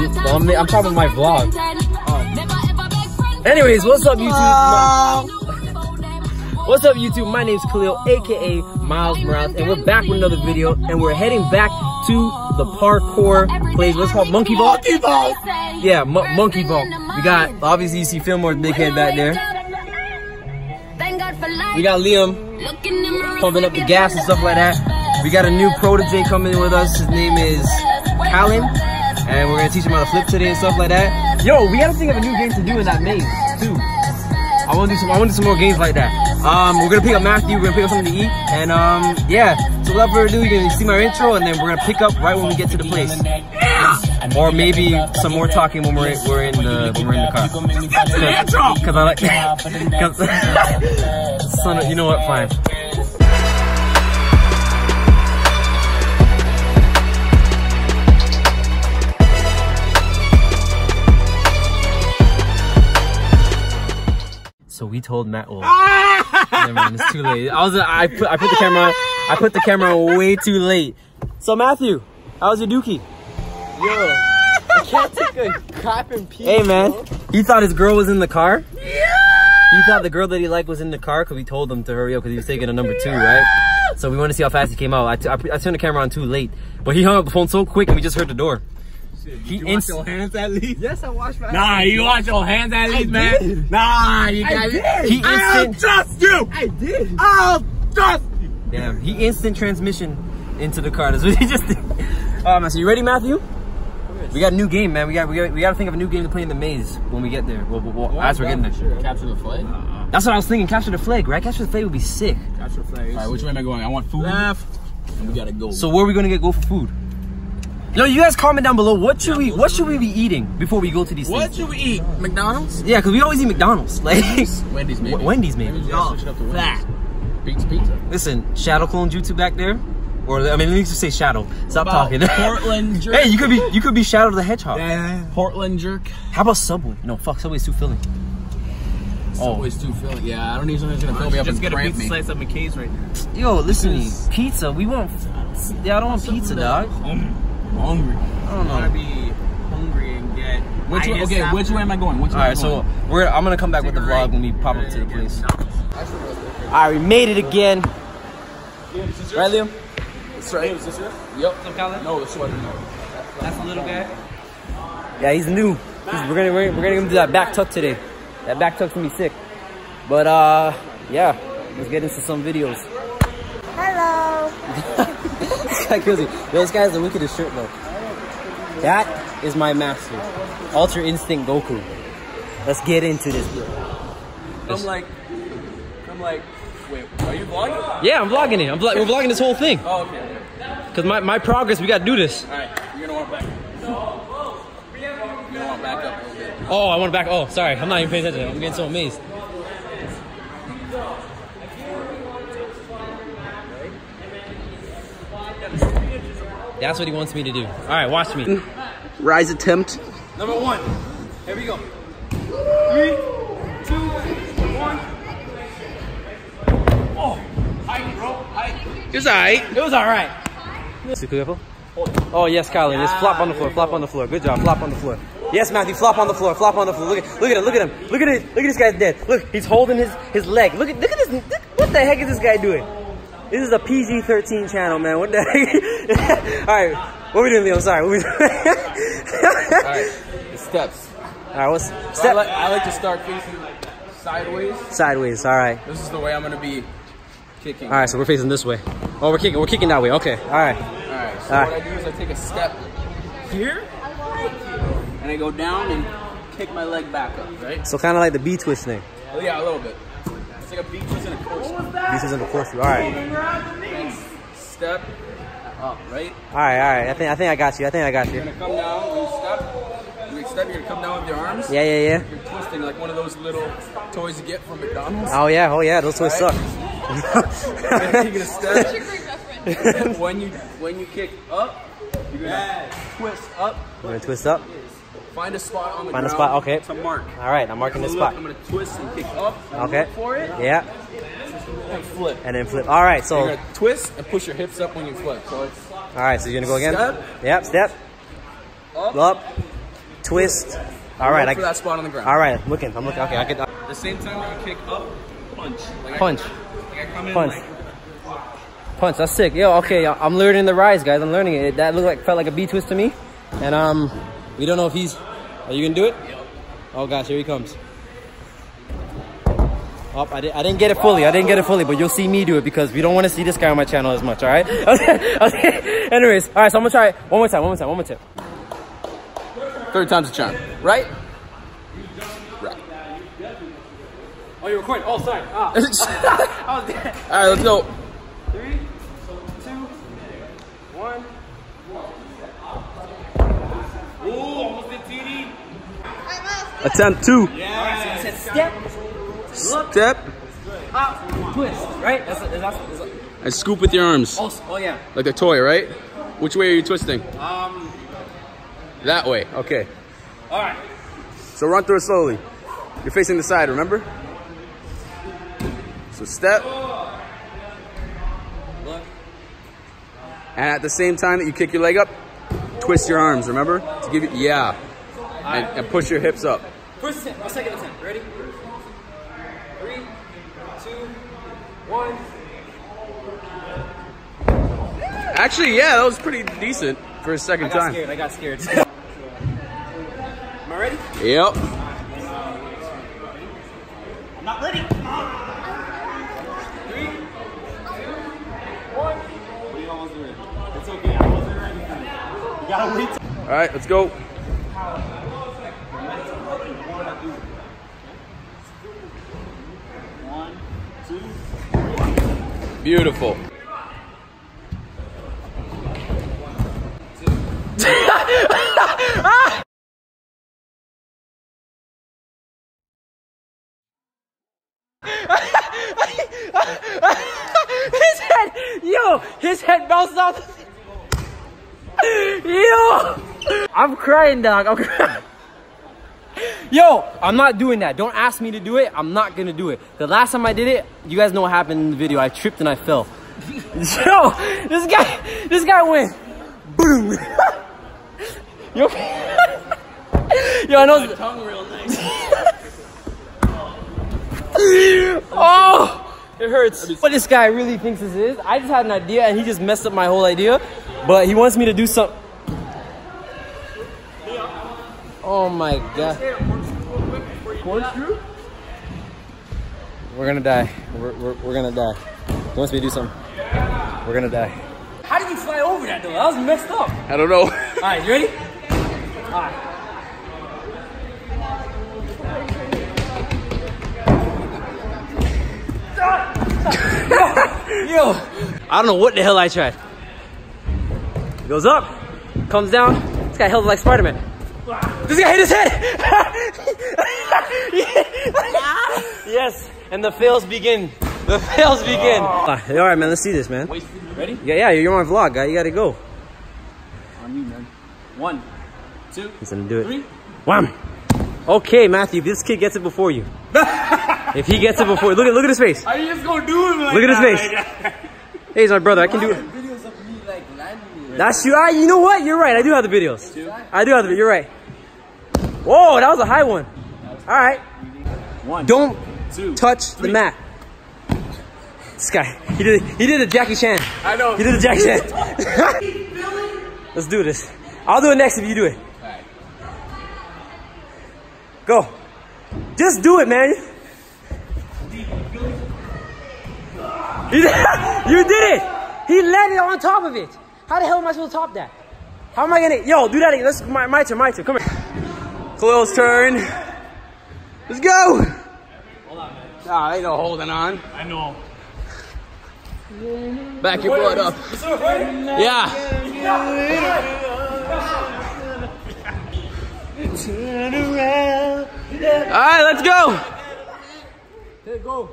I'm, well, I'm, I'm talking about my vlog. Um, anyways, what's up, YouTube? What's up, YouTube? My name's Khalil, aka Miles Morales, and we're back with another video, and we're heading back to the parkour place. What's called? Monkey Ball? Monkey Ball! Yeah, Mo- Monkey Ball. We got, obviously, you see Fillmore's big head back there. We got Liam pumping up the gas and stuff like that. We got a new protege coming with us. His name is Callum, and we're gonna teach him how to flip today and stuff like that. Yo, we gotta think of a new game to do in that maze too. I want to do some. I want to do some more games like that. Um, we're gonna pick up Matthew. We're gonna pick up something to eat, and um, yeah. So without further ado, you're gonna see my intro, and then we're gonna pick up right when we get to the place, or maybe some more talking when we're we're in the when we're in the car. Because I like. Cause, son, of- you know what? Fine. So we told Matt. Oh, never mind, it's too late. I was. I put. I put the camera. I put the camera way too late. So Matthew, how's your dookie? Yo, I can't take a crap in pee. Hey man, bro. he thought his girl was in the car. Yeah. He thought the girl that he liked was in the car because we told him to hurry up because he was taking a number two, right? So we want to see how fast he came out. I, I turned the camera on too late, but he hung up the phone so quick and we just heard the door. He You wash your hands at least? Yes, I washed my Nah, you wash your hands at least, man. did. Nah, you I got did. He I'll instant. trust you. I did. I'll trust you. Damn, he instant transmission into the car. That's what he just did. Um, so you ready, Matthew? We got a new game, man. We got we got we got to think of a new game to play in the maze when we get there. Well, well, well, as we're getting there. Capture the flag. That's what I was thinking. Capture the flag, right? Capture the flag would be sick. Capture the flag. All right, which way am I going? I want food. Left. And we gotta go. So where are we gonna get go for food? Yo, you guys comment down below. What should we What should we be eating before we go to these what things? should we eat? McDonald's? Yeah, cause we always eat McDonald's. Like Wendy's maybe. Wendy's maybe. Maybe we gotta switch it up to Wendy's. Pizza, pizza. Listen, Shadow Clone Jutsu back there, or I mean, let me just say Shadow. Stop About talking. Portland jerk. hey, you could be you could be Shadow the Hedgehog. Yeah. Portland jerk. How about Subway? No, fuck, Subway's too filling. Oh. Always too filling. Yeah, I don't need something that's gonna fill me up Just and get a cramp pizza me. slice at McKay's right now. Yo, listen to me. Pizza. We want. Yeah, I don't want pizza, dog. Hungry. I don't know. I wanna be hungry and get. Which way, okay, after. which way am I going? Which way All right, am I so we're. I'm gonna come back with the vlog when we pop up to the place. All right, we made it again. Right, Liam? That's right. Yep. No, the sweater. No. That's a little guy. Yeah, he's new. He's, we're gonna we're, we're gonna do that back tuck today. That back tuck's gonna be sick. But uh, yeah, let's get into some videos. Hello. kills me. Yo, this guy has the wickedest shirt though. That is my master, Ultra Instinct Goku. Let's get into this, bro. I'm like, I'm like, wait, are you vlogging? Yeah, I'm vlogging it. I'm vlog- we're vlogging this whole thing. Oh, okay. Cause my, my progress, we gotta do this. All right, you're gonna want back. You're want back up a little bit. Oh, I want to back. Oh, sorry, I'm not even paying attention. I'm getting so amazed. That's what he wants me to do. All right, watch me. Raiz attempt. Number one. Here we go. Three, two, one. Oh, height, bro, height. was alright. It was all right. Oh yes, Kylie. Just flop on the floor. Flop on the floor. Good job. Flop on the floor. Yes, Matthew. Flop on the floor. Flop on the floor. Look at look at him. Look at him. Look at it. Look at this guy's dead. Look, he's holding his his leg. Look at look at this. Look, what the heck is this guy doing? This is a PG-13 channel, man. What the heck? all right. What we doing, Leo? Sorry. What we doing? All right, the steps. all right. What's So I, step like, I like to start facing like sideways. sideways? All right. This is the way I'm gonna be kicking. All right. So we're facing this way. Oh, we're kicking. We're kicking that way. Okay. All right. All right. So All what right. I do is I take a step here, and I go down and kick my leg back up. Right? So kind of like the B twist thing. Oh, yeah, a little bit. It's like a B twist and a corkscrew. This isn't the course. All right. Step up, right? All right. All right. I think I think I got you. I think I got you. You're gonna come down when you step. When you step, you're gonna come down with your arms. Yeah. Yeah. Yeah. You're twisting like one of those little toys you get from McDonald's. Oh yeah, oh yeah, those toys Right. suck. you're gonna step. when you when you kick up, you're gonna twist up. We're gonna twist up. Find a spot on the Find a spot, okay. to mark. All right, I'm marking this spot. I'm gonna twist and kick up. Okay. Look for it Yeah, and flip. and then flip. All right, so You're gonna twist and push your hips up when you flip. So it's all right, so you're gonna go again. Step. Yep, step. up, Up. twist. All right, I for that spot on the ground. all right. I'm looking. I'm looking. Okay, I get that. The same time when you kick up, punch. Like Punch, I, like I come in Punch. like punch. That's sick. Yo, okay, I'm learning the raiz, guys. I'm learning it. That looked like felt like a B twist to me, and um, we don't know if he's. Are you gonna do it? Oh gosh, here he comes. Oh, I, did, I didn't get it fully. I didn't get it fully, but you'll see me do it because we don't want to see this guy on my channel as much. All right. Okay. okay. Anyways, all right. So I'm gonna try it one more time. One more time. One more time. Third time's a charm. Right? Oh, you're recording. Oh, sorry. Ah. All right, let's go. Three, two, one. Attempt two. Step, Step up, twist. Right? That's, that's, that's, and scoop with your arms. oh, oh yeah. Like a toy, right? Which way are you twisting? Um. That way. Okay. All right. So run through it slowly. You're facing the side, remember? So step. Look. And at the same time that you kick your leg up, twist your arms, remember? To give you, yeah. And, and push your hips up. First attempt. Second attempt. Ready? Two, one. Actually, yeah, that was pretty decent for a second I got time. scared. I got scared. Am I ready? Yep. I'm not ready. Three, two, one. It's okay. I wasn't ready. You gotta wait. All right, let's go. Beautiful. his head, yo, his head bounced off. Yo, I'm crying, dog. I'm crying. Yo, I'm not doing that. Don't ask me to do it. I'm not gonna do it. The last time I did it, you guys know what happened in the video. I tripped and I fell. Yo, this guy, this guy went boom. Yo, yo, I know. tongue real nice. Oh, it hurts. What this guy really thinks this is? I just had an idea and he just messed up my whole idea. But he wants me to do something. Oh my god. We're gonna die. We're, we're, we're gonna die. He wants me to do something. We're gonna die. How did you fly over that though? That was messed up. I don't know. Alright, you ready? Alright. Yo, I don't know what the hell I tried. Goes up, comes down. This guy held like Spider-Man. This guy hit his head. yes, and the fails begin. The fails begin. Oh. Ah, all right, man. Let's see this, man. Ready? Yeah, yeah. You're on my vlog, guy. You gotta go. On you, man. One, two, He's gonna do it. three. Wham! Okay, Matthew, this kid gets it before you. if he gets it before look at look at his face. Are you just gonna do it like Look at his that? face. Hey, he's my brother. I can do it. Videos of me like landing. That's you. I, you know what? You're right. I do have the videos. I do have the. You're right. Whoa, that was a high one. All right. One, Don't two. touch the mat. This guy. He did. He did a Jackie Chan. I know. He did a Jackie Chan. Let's do this. I'll do it next if you do it. Go. Just do it, man. You did, you did it. He landed on top of it. How the hell am I supposed to top that? How am I gonna? Yo, do that again. Let's my, my turn. My turn. Come here. Close turn. Let's go. hold on Nah, ain't no holding on. I know. Back your butt up. Yeah. Turn around. All right, let's go. go.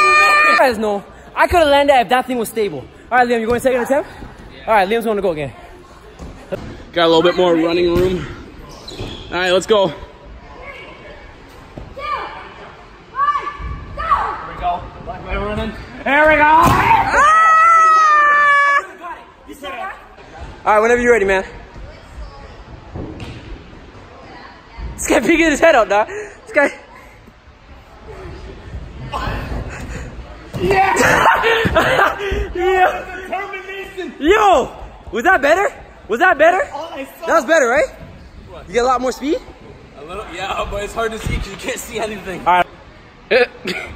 You guys know I could have landed if that thing was stable. All right, Liam, you going second attempt? All right, Liam's going to go again. Got a little bit more running room. All right, let's go. Here we go. Black man running. There we go. All right, whenever you're ready, man. This guy peeking his head out, dog. This guy. Yeah. Yeah! Yo, was that better? Was that better? That was better, right? You get a lot more speed. A little, yeah, but it's hard to see because you can't see anything. All right.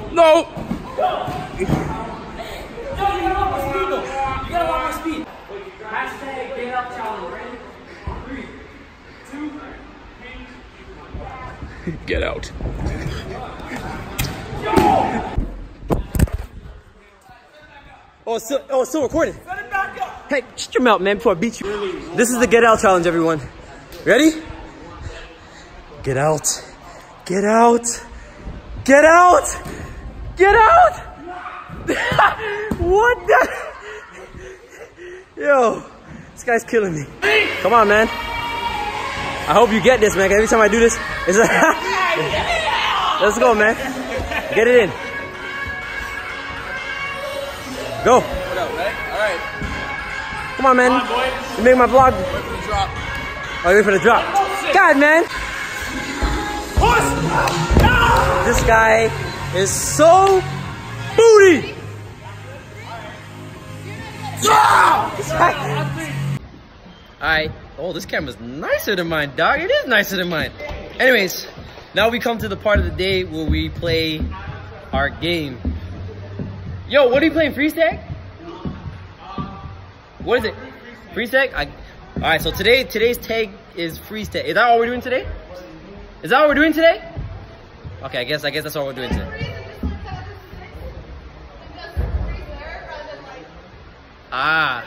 no. Get out. Oh, it's still, oh, it's still recording. Hey, shut your mouth, man, before I beat you. This is the get out challenge, everyone. Ready? Get out. Get out. Get out. Get out. what the? Yo, this guy's killing me. Come on, man. I hope you get this, man. Every time I do this, it's like, let's go, man. Get it in. Go. What up, right? All right. Come on, man. You make my vlog. Wait for the drop. Oh, wait for the drop. God, man. This guy is so booty. Alright. Oh, this camera's nicer than mine, dog. It is nicer than mine. Anyways, now we come to the part of the day where we play our game. Yo, what are you playing? Freeze tag? What is it? Freeze tag? I, all right, so today today's tag is freeze tag. Is that all we're doing today? Is that what we're doing today? Okay, I guess I guess that's all we're doing today. Ah.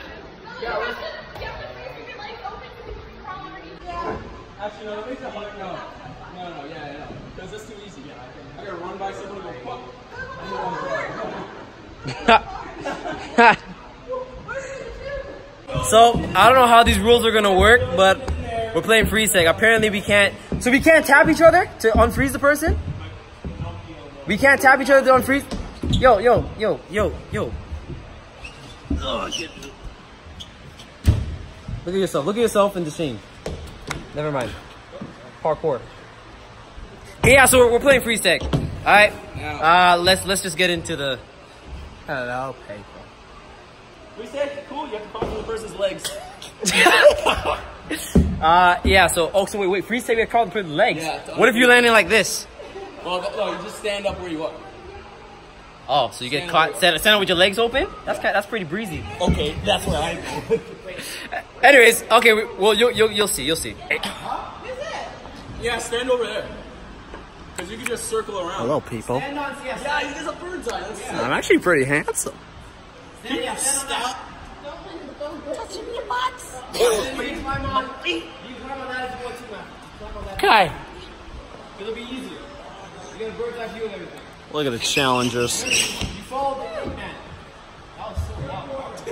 Actually, no, that makes it. No, no, no, yeah, yeah, no. Because that's too easy. I gotta run by someone and go, pop. So I don't know how these rules are gonna work, but we're playing freeze tag. Apparently we can't. So we can't tap each other to unfreeze the person. We can't tap each other to unfreeze. Yo, yo, yo, yo, yo. Oh, Look at yourself. Look at yourself in the shame. Never mind. Parkour. Yeah, so we're, we're playing freeze tag. All right. Uh, let's let's just get into the. Hello, paper. We said, cool, you have to pop on the person's legs. Uh, yeah, so, oh, so wait, wait, freeze tag, we have to crawl for the legs. Yeah, what if you're landing like this? Well, no, you just stand up where you are. Oh, so you get caught, up. stand, stand up with your legs open? That's kind, that's pretty breezy. Okay, that's what I go. Anyways, okay, we, well, you'll, you'll, you'll see, you'll see. yeah, stand over there. Because you can just circle around. Hello, people. Yeah, you get a bird's eye. Let's see. I'm actually pretty handsome. Stop. Touching your butts. Okay. It'll be easier. You get a bird's eye view of everything. Look at the challengers.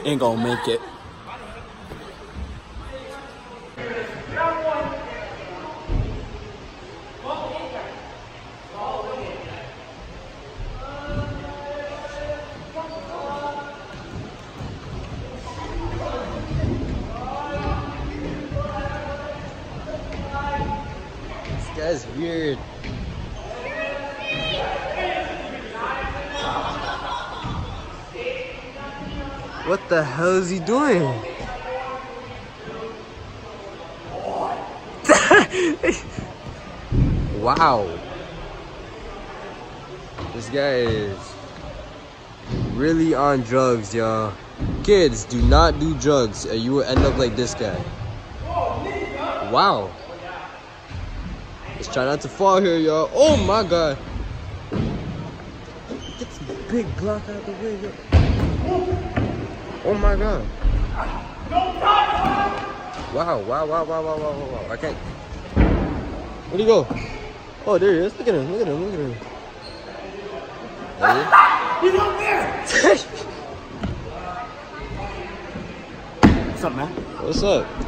Ain't gonna make it. This guy's weird. What the hell is he doing? wow. This guy is really on drugs, y'all. Kids, do not do drugs or you will end up like this guy. Wow. Let's try not to fall here, y'all. Oh my god. Get some big block out of the way, yo. Oh my god. Wow, wow, wow, wow, wow, wow, wow, wow. I can't. Where'd he go? Oh, there he is. Look at him, look at him, look at him. There he is. He's up there! What's up, man? What's up?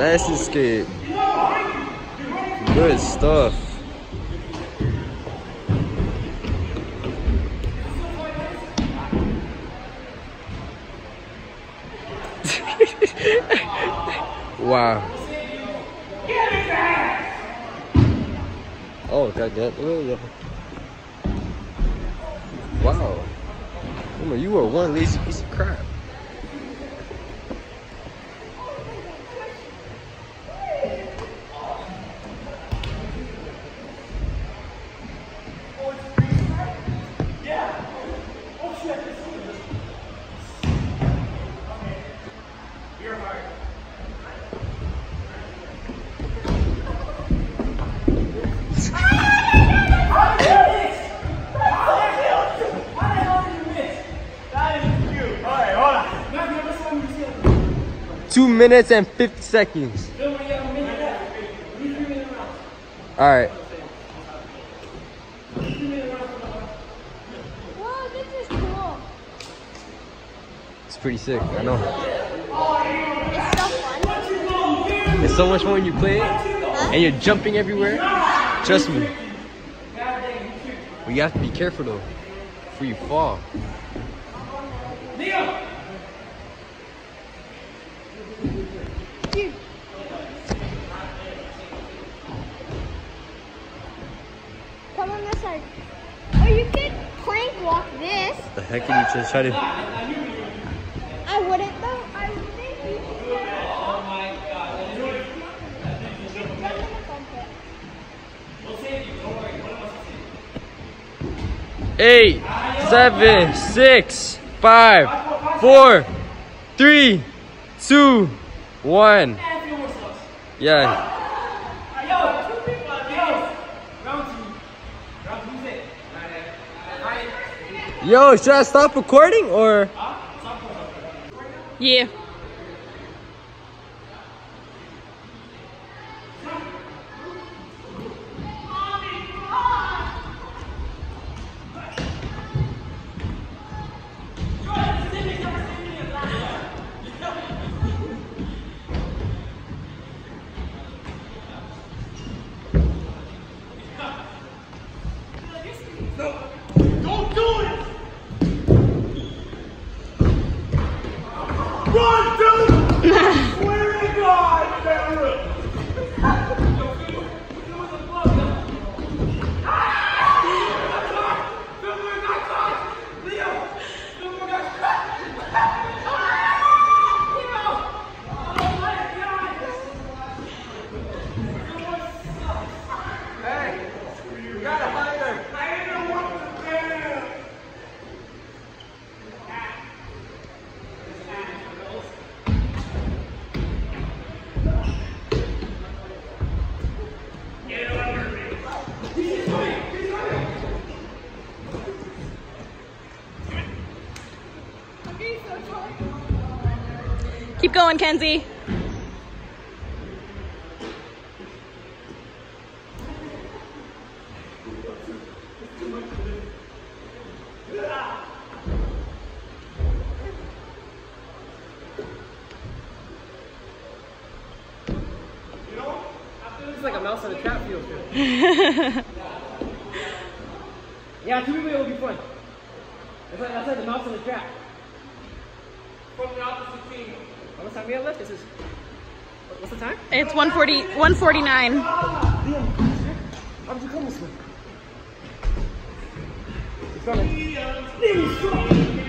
Nice escape. Good stuff. wow. Oh, got that. Wow. Homer, you are one lazy piece of crap. Minutes and 50 seconds. All right. Whoa, this is cool. It's pretty sick. I know. It's so fun. It's so much fun when you play it and you're jumping everywhere. Trust me. But you have to be careful though before you fall. Dude. Come on this side. Or you could plank walk this. The heck did you just try to? I wouldn't though. I would think you could. Oh my Eight, seven, six, five, four, three, two, one. Yeah. Yo, should I stop recording or? Yeah. Keep going, Kenzie. It's like a mouse on a trap feels good. yeah, two people will be fun. That's like, that's like the mouse in the trap. From the opposite team. Much time we have left? This is. what- What's the time? It's 140, 149. How did you come this way? It's coming.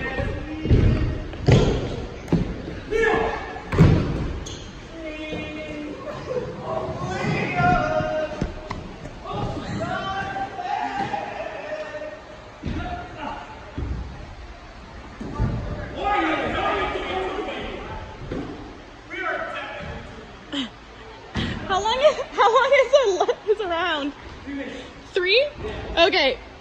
Okay.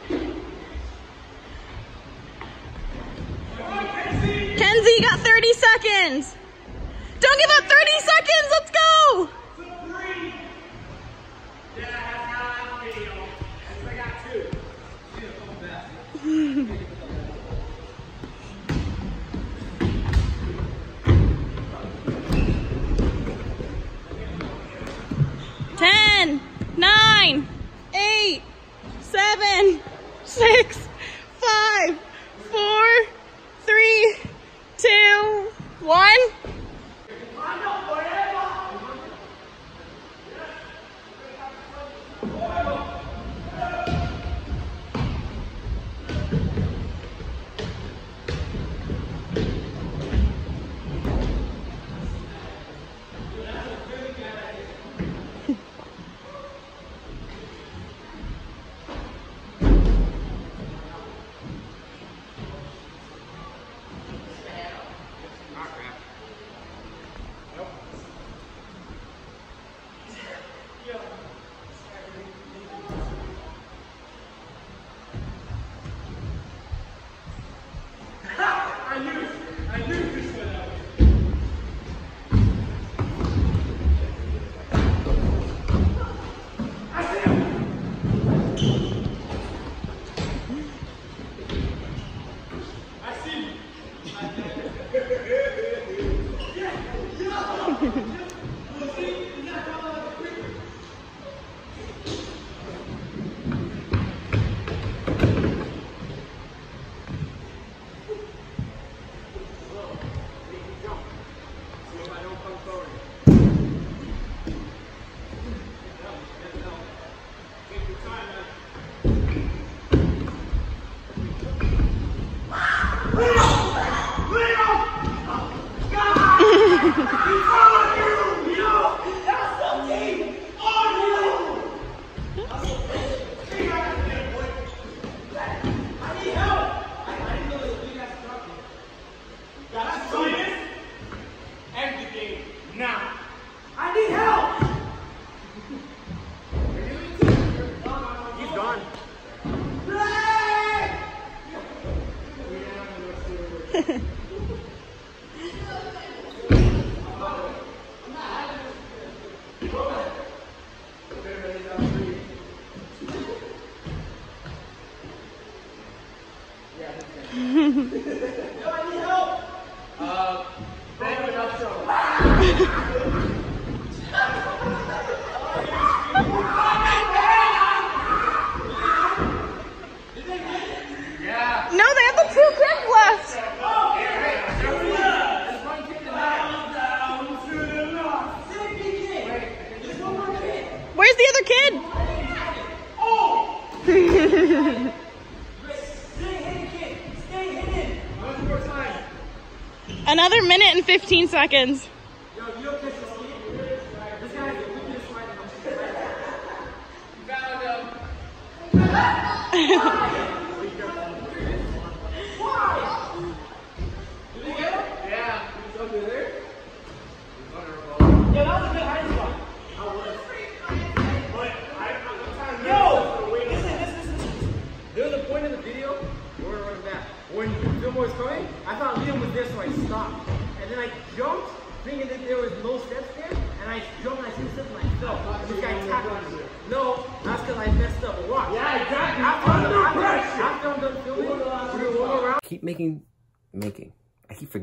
Seconds.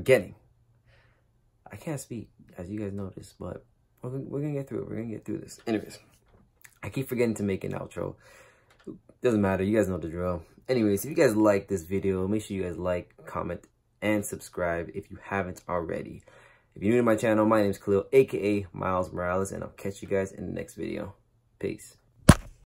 I. I can't speak, as you guys noticed, but we're, we're gonna get through it. We're gonna get through this. Anyways, I keep forgetting to make an outro. Doesn't matter. You guys know the drill. Anyways, if you guys like this video, make sure you guys like, comment, and subscribe if you haven't already. If you're new to my channel, my name is Khalil, aka Miles Morales, and I'll catch you guys in the next video. Peace.